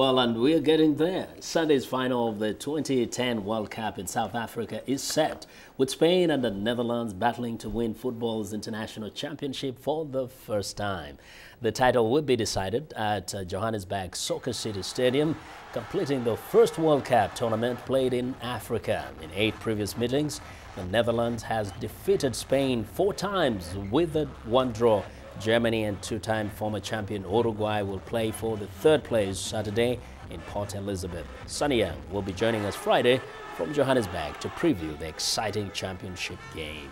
Well, and we're getting there. Sunday's final of the 2010 World Cup in South Africa is set, with Spain and the Netherlands battling to win football's international championship for the first time. The title will be decided at uh, Johannesburg Soccer City Stadium, completing the first World Cup tournament played in Africa. In eight previous meetings, the Netherlands has defeated Spain four times with a one draw Germany and two-time former champion Uruguay will play for the third place Saturday in Port Elizabeth. Sunny will be joining us Friday from Johannesburg to preview the exciting championship game.